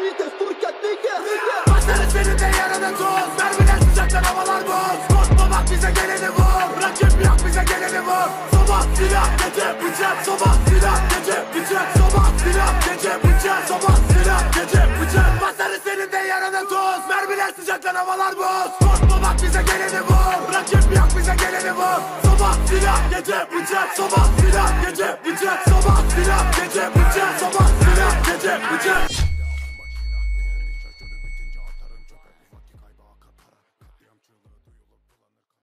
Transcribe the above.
Vites Burkat Niger Başlar esmerinde yarada toz Mermiler sıcaklar havalar boz Korkma bak bize geleni vur. Rakip yak bize geleni vur. Sabah silah gece bıçak Sabah silah gece bıçak Sabah silah gece bıçak Sabah silah gece bıçak Başlar esmerinde yarada toz Mermiler sıcaklar havalar boz Korkma bak bize geleni vur Rakip yak bize geleni vur Sabah silah gece bıçak Sabah silah gece bıçak.